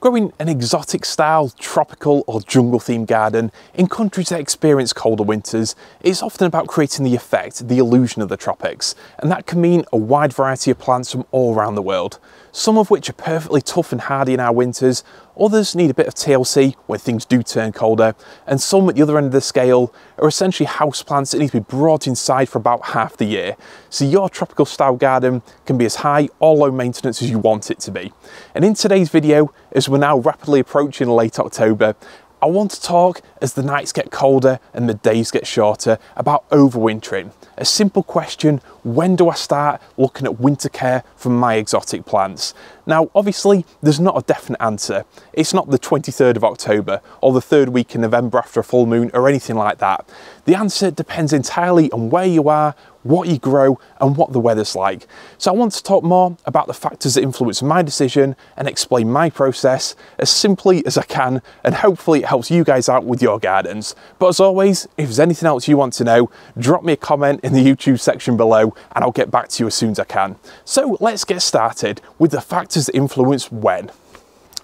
Growing an exotic style, tropical or jungle themed garden in countries that experience colder winters is often about creating the effect, the illusion of the tropics, and that can mean a wide variety of plants from all around the world. Some of which are perfectly tough and hardy in our winters, others need a bit of TLC when things do turn colder, and some at the other end of the scale are essentially houseplants that need to be brought inside for about half the year. So your tropical style garden can be as high or low maintenance as you want it to be. And in today's video, as we're now rapidly approaching late October, I want to talk as the nights get colder and the days get shorter about overwintering. A simple question, when do I start looking at winter care for my exotic plants? Now, obviously, there's not a definite answer. It's not the 23rd of October or the third week in November after a full moon or anything like that. The answer depends entirely on where you are, what you grow and what the weather's like. So I want to talk more about the factors that influence my decision and explain my process as simply as I can and hopefully it helps you guys out with your gardens. But as always, if there's anything else you want to know, drop me a comment in the YouTube section below and I'll get back to you as soon as I can. So let's get started with the factors that influence when.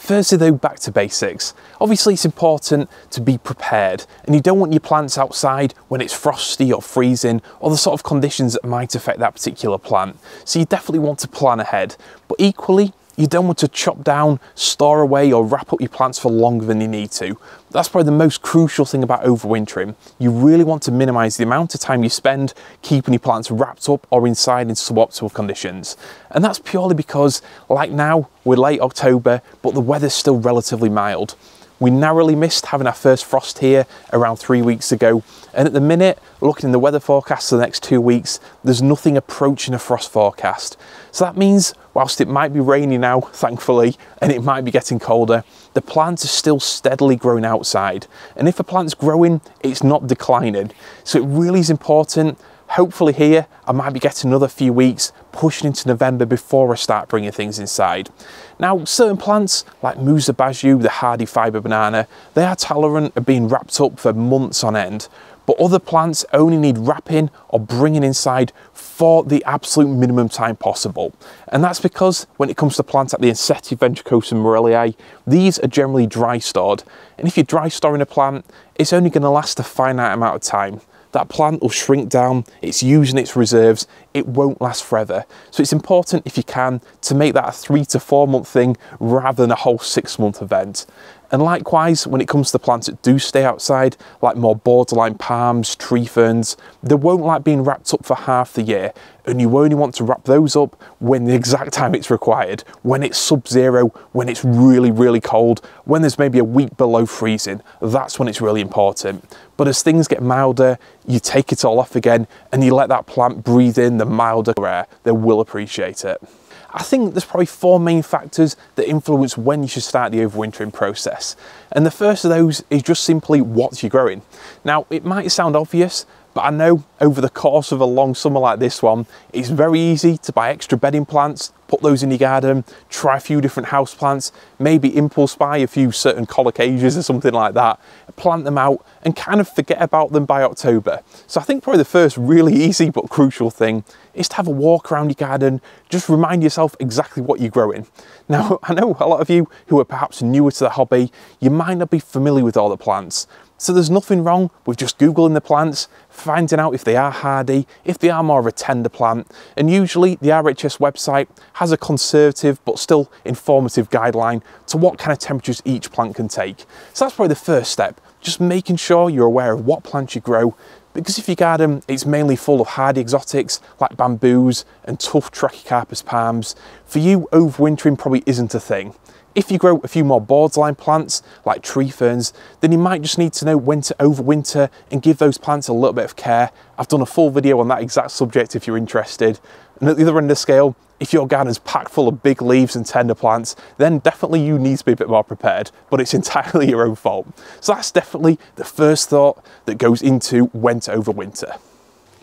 Firstly though, back to basics. Obviously it's important to be prepared and you don't want your plants outside when it's frosty or freezing or the sort of conditions that might affect that particular plant. So you definitely want to plan ahead. But equally, you don't want to chop down, store away or wrap up your plants for longer than you need to. That's probably the most crucial thing about overwintering. You really want to minimize the amount of time you spend keeping your plants wrapped up or inside in suboptimal conditions. And that's purely because, like now, we're late October, but the weather's still relatively mild. We narrowly missed having our first frost here around three weeks ago. And at the minute, looking in the weather forecast for the next two weeks, there's nothing approaching a frost forecast. So that means whilst it might be rainy now, thankfully, and it might be getting colder, the plants are still steadily growing outside. And if a plant's growing, it's not declining. So it really is important hopefully here I might be getting another few weeks pushing into November before I start bringing things inside. Now certain plants like Musa basjoo, the hardy fibre banana, they are tolerant of being wrapped up for months on end but other plants only need wrapping or bringing inside for the absolute minimum time possible. And that's because when it comes to plants like the Ensete ventricosa Maurelii, these are generally dry stored. And if you're dry storing a plant, it's only going to last a finite amount of time that plant will shrink down, it's using its reserves, it won't last forever. So it's important if you can to make that a three to four month thing rather than a whole six month event. And likewise, when it comes to plants that do stay outside, like more borderline palms, tree ferns, they won't like being wrapped up for half the year. And you only want to wrap those up when the exact time it's required, when it's sub-zero, when it's really, really cold, when there's maybe a week below freezing. That's when it's really important. But as things get milder, you take it all off again and you let that plant breathe in the milder air. They will appreciate it. I think there's probably four main factors that influence when you should start the overwintering process. And the first of those is just simply what you're growing. Now, it might sound obvious, but I know over the course of a long summer like this one, it's very easy to buy extra bedding plants, put those in your garden, try a few different house plants, maybe impulse buy a few certain colocasias or something like that, plant them out and kind of forget about them by October. So I think probably the first really easy but crucial thing is to have a walk around your garden, just remind yourself exactly what you're growing. Now, I know a lot of you who are perhaps newer to the hobby, you might not be familiar with all the plants. So there's nothing wrong with just Googling the plants, finding out if they are hardy, if they are more of a tender plant. And usually the RHS website has a conservative but still informative guideline to what kind of temperatures each plant can take. So that's probably the first step, just making sure you're aware of what plants you grow because if your garden is mainly full of hardy exotics like bamboos and tough Trachycarpus palms, for you overwintering probably isn't a thing. If you grow a few more borderline plants like tree ferns, then you might just need to know when to overwinter and give those plants a little bit of care. I've done a full video on that exact subject if you're interested. And at the other end of the scale, if your garden's packed full of big leaves and tender plants, then definitely you need to be a bit more prepared, but it's entirely your own fault. So that's definitely the first thought that goes into when to overwinter.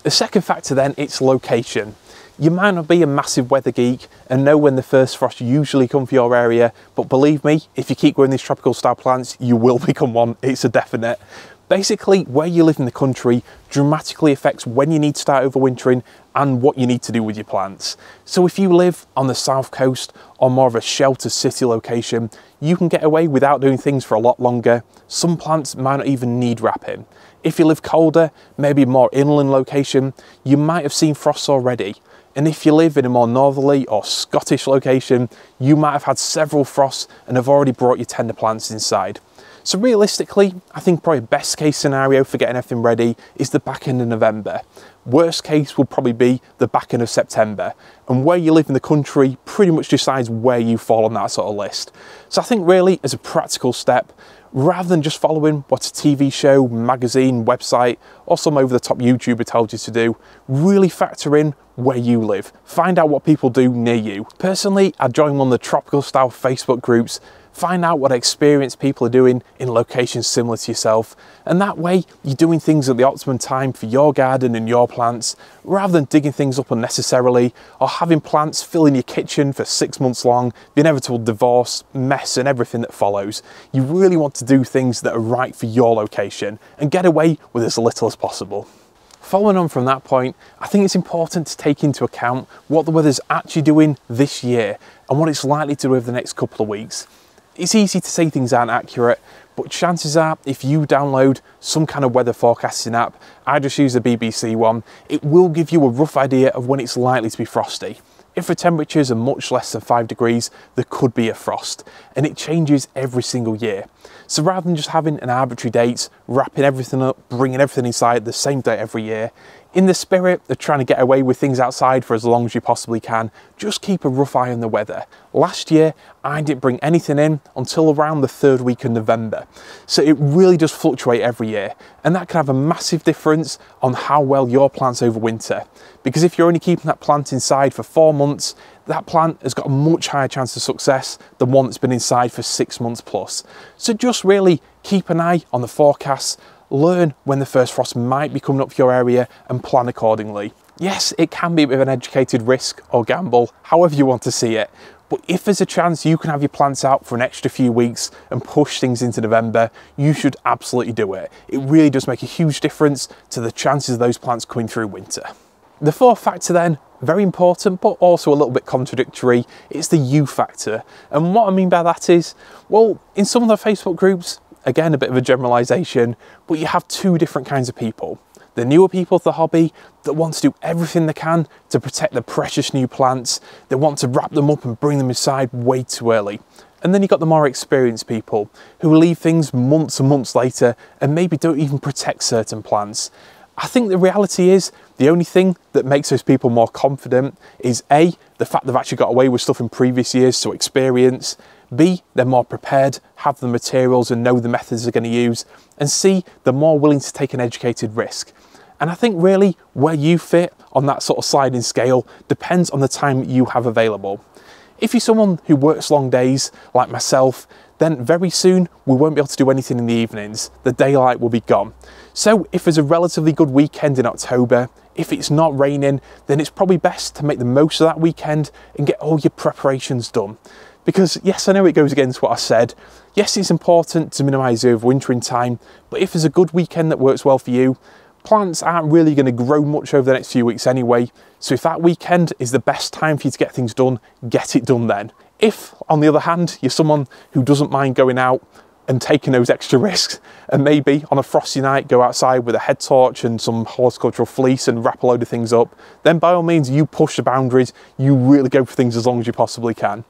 The second factor then, it's location. You might not be a massive weather geek and know when the first frost usually come for your area, but believe me, if you keep growing these tropical style plants, you will become one, it's a definite. Basically, where you live in the country dramatically affects when you need to start overwintering and what you need to do with your plants. So if you live on the south coast or more of a sheltered city location, you can get away without doing things for a lot longer. Some plants might not even need wrapping. If you live colder, maybe more inland location, you might have seen frosts already. And if you live in a more northerly or Scottish location, you might have had several frosts and have already brought your tender plants inside. So realistically, I think probably best case scenario for getting everything ready is the back end of November. Worst case will probably be the back end of September. And where you live in the country pretty much decides where you fall on that sort of list. So I think really as a practical step, rather than just following what a TV show, magazine, website, or some over the top YouTuber tells you to do, really factor in where you live. Find out what people do near you. Personally, I join one of the tropical style Facebook groups Find out what experienced people are doing in locations similar to yourself, and that way you're doing things at the optimum time for your garden and your plants, rather than digging things up unnecessarily or having plants filling your kitchen for six months long, the inevitable divorce, mess, and everything that follows. You really want to do things that are right for your location and get away with as little as possible. Following on from that point, I think it's important to take into account what the weather's actually doing this year and what it's likely to do over the next couple of weeks it's easy to say things aren't accurate, but chances are if you download some kind of weather forecasting app, I just use the BBC one, it will give you a rough idea of when it's likely to be frosty. If the temperatures are much less than 5 degrees, there could be a frost, and it changes every single year. So rather than just having an arbitrary date, wrapping everything up, bringing everything inside the same day every year, in the spirit of trying to get away with things outside for as long as you possibly can, just keep a rough eye on the weather. Last year, I didn't bring anything in until around the third week of November. So it really does fluctuate every year. And that can have a massive difference on how well your plants overwinter. Because if you're only keeping that plant inside for four months, that plant has got a much higher chance of success than one that's been inside for six months plus. So just really keep an eye on the forecasts, learn when the first frost might be coming up for your area and plan accordingly. Yes, it can be of an educated risk or gamble, however you want to see it, but if there's a chance you can have your plants out for an extra few weeks and push things into November, you should absolutely do it. It really does make a huge difference to the chances of those plants coming through winter. The fourth factor then, very important but also a little bit contradictory, it's the you factor. And what I mean by that is, well, in some of the Facebook groups, Again, a bit of a generalization, but you have two different kinds of people. The newer people to the hobby that want to do everything they can to protect the precious new plants, they want to wrap them up and bring them inside way too early. And then you've got the more experienced people who leave things months and months later and maybe don't even protect certain plants. I think the reality is the only thing that makes those people more confident is A, the fact they've actually got away with stuff in previous years, so experience, B, they're more prepared, have the materials and know the methods they're going to use. And C, they're more willing to take an educated risk. And I think really where you fit on that sort of sliding scale depends on the time you have available. If you're someone who works long days, like myself, then very soon we won't be able to do anything in the evenings. The daylight will be gone. So if there's a relatively good weekend in October, if it's not raining, then it's probably best to make the most of that weekend and get all your preparations done. Because yes, I know it goes against what I said. Yes, it's important to minimise overwintering time, but if there's a good weekend that works well for you, plants aren't really going to grow much over the next few weeks anyway. So if that weekend is the best time for you to get things done, get it done then. If, on the other hand, you're someone who doesn't mind going out and taking those extra risks and maybe on a frosty night go outside with a head torch and some horticultural fleece and wrap a load of things up, then by all means you push the boundaries, you really go for things as long as you possibly can.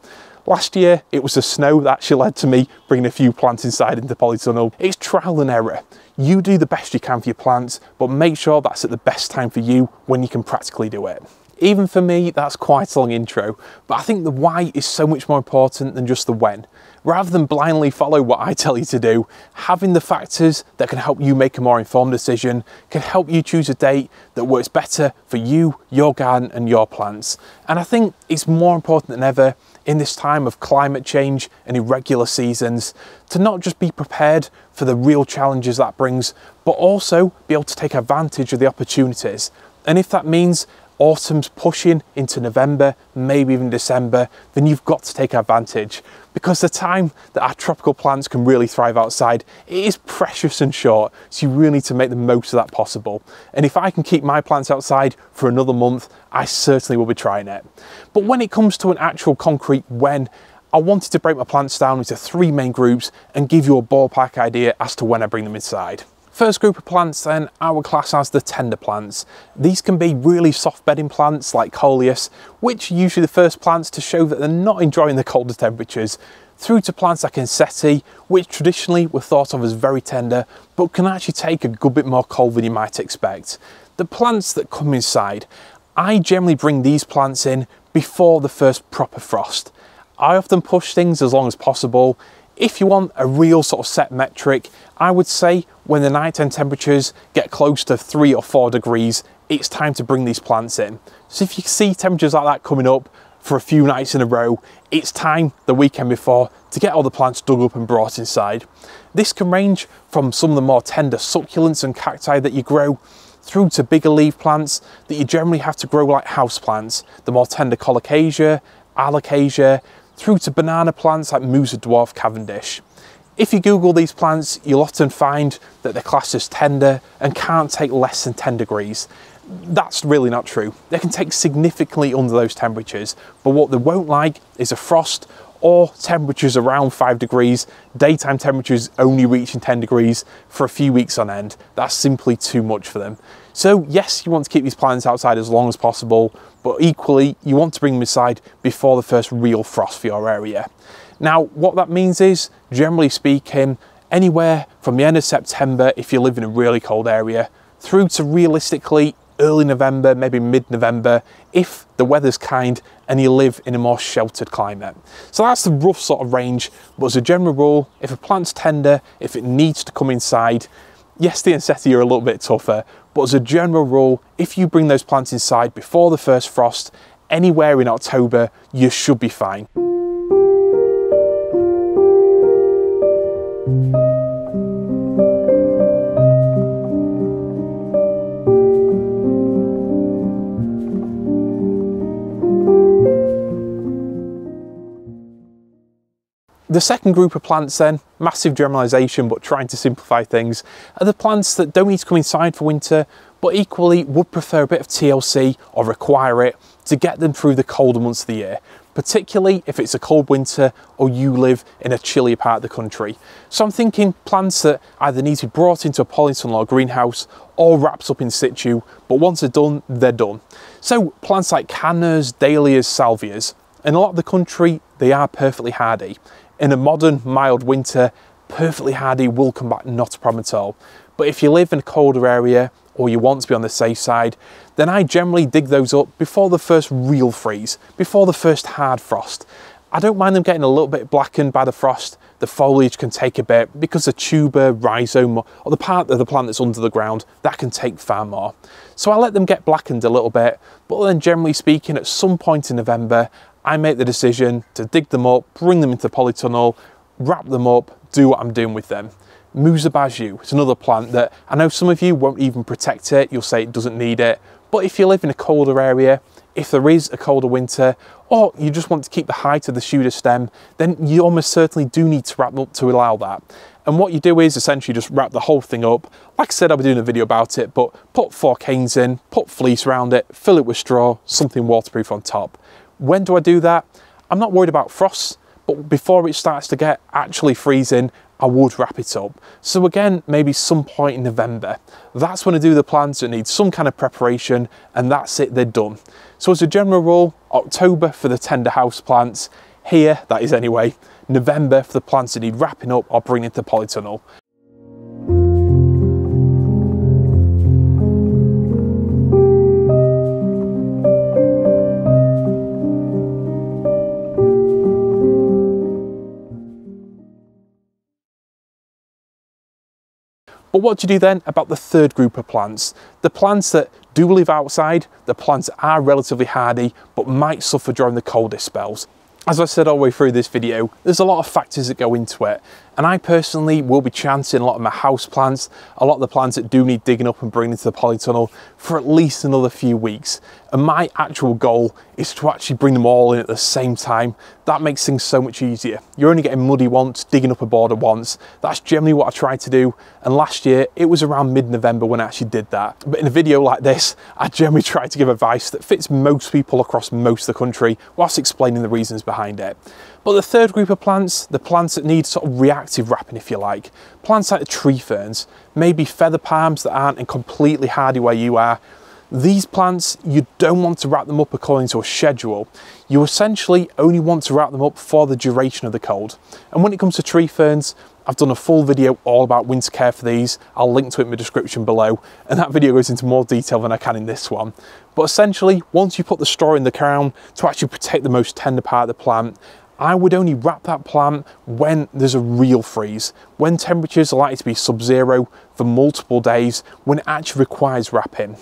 Last year, it was the snow that actually led to me bringing a few plants inside into polytunnel. It's trial and error. You do the best you can for your plants, but make sure that's at the best time for you when you can practically do it. Even for me, that's quite a long intro, but I think the why is so much more important than just the when. Rather than blindly follow what I tell you to do, having the factors that can help you make a more informed decision can help you choose a date that works better for you, your garden and your plants. And I think it's more important than ever in this time of climate change and irregular seasons to not just be prepared for the real challenges that brings, but also be able to take advantage of the opportunities. And if that means autumn's pushing into November, maybe even December, then you've got to take advantage. Because the time that our tropical plants can really thrive outside it is precious and short so you really need to make the most of that possible. And if I can keep my plants outside for another month I certainly will be trying it. But when it comes to an actual concrete when I wanted to break my plants down into three main groups and give you a ballpark idea as to when I bring them inside. First group of plants then, our class as the tender plants. These can be really soft bedding plants like Coleus, which are usually the first plants to show that they're not enjoying the colder temperatures, through to plants like Ensete, which traditionally were thought of as very tender, but can actually take a good bit more cold than you might expect. The plants that come inside, I generally bring these plants in before the first proper frost. I often push things as long as possible. If you want a real sort of set metric, I would say when the nighttime temperatures get close to three or four degrees, it's time to bring these plants in. So if you see temperatures like that coming up for a few nights in a row, it's time the weekend before to get all the plants dug up and brought inside. This can range from some of the more tender succulents and cacti that you grow through to bigger leaf plants that you generally have to grow like house plants, the more tender colocasia, alocasia, through to banana plants like Musa dwarf Cavendish. If you Google these plants, you'll often find that they're classed as tender and can't take less than 10 degrees. That's really not true. They can take significantly under those temperatures, but what they won't like is a frost or temperatures around 5 degrees, daytime temperatures only reaching 10 degrees for a few weeks on end. That's simply too much for them. So yes, you want to keep these plants outside as long as possible, but equally you want to bring them inside before the first real frost for your area. Now, what that means is, generally speaking, anywhere from the end of September, if you live in a really cold area, through to realistically early November, maybe mid-November, if the weather's kind and you live in a more sheltered climate. So that's the rough sort of range, but as a general rule, if a plant's tender, if it needs to come inside, yes, the Ensete are a little bit tougher, but as a general rule, if you bring those plants inside before the first frost, anywhere in October, you should be fine. The second group of plants then, massive generalisation but trying to simplify things, are the plants that don't need to come inside for winter but equally would prefer a bit of TLC or require it to get them through the colder months of the year, particularly if it's a cold winter or you live in a chillier part of the country. So I'm thinking plants that either need to be brought into a polytunnel or greenhouse or wrapped up in situ, but once they're done, they're done. So plants like cannas, dahlias, salvias, in a lot of the country, they are perfectly hardy. In a modern, mild winter, perfectly hardy will come back not a problem at all. But if you live in a colder area or you want to be on the safe side, then I generally dig those up before the first real freeze, before the first hard frost. I don't mind them getting a little bit blackened by the frost. The foliage can take a bit because the tuber, rhizome, or the part of the plant that's under the ground, that can take far more. So I let them get blackened a little bit, but then generally speaking, at some point in November, I make the decision to dig them up, bring them into the polytunnel, wrap them up, do what I'm doing with them. Musa basjoo, it's another plant that I know some of you won't even protect it, you'll say it doesn't need it, but if you live in a colder area, if there is a colder winter, or you just want to keep the height of the pseudostem, then you almost certainly do need to wrap up to allow that. And what you do is essentially just wrap the whole thing up. Like I said, I'll be doing a video about it, but put four canes in, put fleece around it, fill it with straw, something waterproof on top. When do I do that? I'm not worried about frost, but before it starts to get actually freezing, I would wrap it up. So again, maybe some point in November. That's when I do the plants that need some kind of preparation and that's it, they're done. So as a general rule, October for the tender house plants, here, that is anyway, November for the plants that need wrapping up or bringing to polytunnel. But what do you do then about the third group of plants? The plants that do live outside, the plants are relatively hardy, but might suffer during the coldest spells. As I said all the way through this video, there's a lot of factors that go into it. And I personally will be chancing a lot of my house plants, a lot of the plants that do need digging up and bringing into the polytunnel for at least another few weeks. And my actual goal is to actually bring them all in at the same time. That makes things so much easier. You're only getting muddy once, digging up a border once. That's generally what I try to do. And last year, it was around mid-November when I actually did that. But in a video like this, I generally try to give advice that fits most people across most of the country whilst explaining the reasons behind it. But the third group of plants, the plants that need sort of reactive wrapping, if you like, plants like the tree ferns, maybe feather palms that aren't in completely hardy where you are, these plants, you don't want to wrap them up according to a schedule. You essentially only want to wrap them up for the duration of the cold. And when it comes to tree ferns, I've done a full video all about winter care for these. I'll link to it in the description below. And that video goes into more detail than I can in this one. But essentially, once you put the straw in the crown to actually protect the most tender part of the plant, I would only wrap that plant when there's a real freeze, when temperatures are likely to be sub-zero for multiple days, when it actually requires wrapping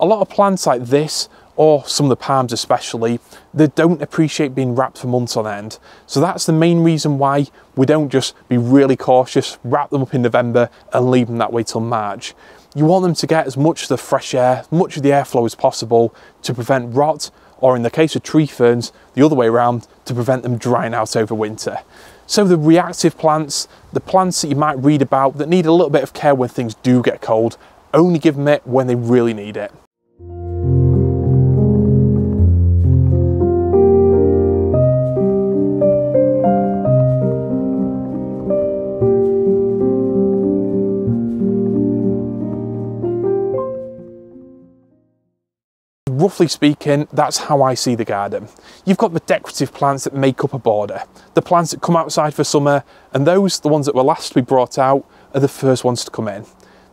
a lot of plants like this or some of the palms especially, they don't appreciate being wrapped for months on end. So that's the main reason why we don't just be really cautious, wrap them up in November and leave them that way till March. You want them to get as much of the fresh air, much of the airflow as possible to prevent rot, or in the case of tree ferns, the other way around, to prevent them drying out over winter. So the reactive plants, the plants that you might read about that need a little bit of care when things do get cold, only give them it when they really need it. Roughly speaking, that's how I see the garden. You've got the decorative plants that make up a border, the plants that come outside for summer, and those, the ones that were last to be brought out, are the first ones to come in.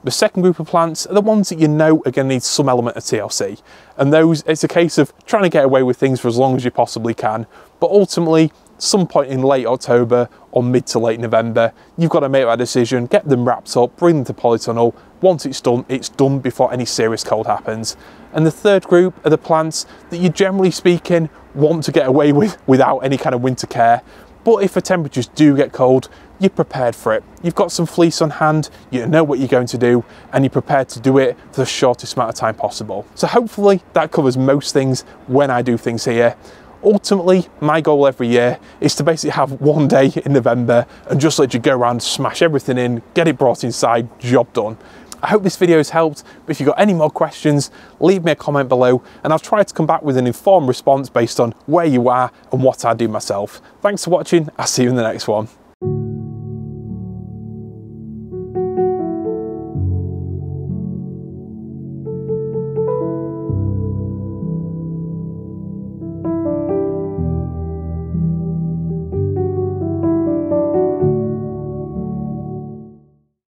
The second group of plants are the ones that you know are going to need some element of TLC. And those, it's a case of trying to get away with things for as long as you possibly can. But ultimately, some point in late October or mid to late November, you've got to make that decision, get them wrapped up, bring them to polytunnel. Once it's done, it's done before any serious cold happens. And the third group are the plants that you generally speaking want to get away with without any kind of winter care. But if the temperatures do get cold, you're prepared for it. You've got some fleece on hand, you know what you're going to do, and you're prepared to do it for the shortest amount of time possible. So hopefully that covers most things when I do things here. Ultimately, my goal every year is to basically have one day in November and just let you go around, smash everything in, get it brought inside, job done. I hope this video has helped, but if you've got any more questions, leave me a comment below and I'll try to come back with an informed response based on where you are and what I do myself. Thanks for watching, I'll see you in the next one.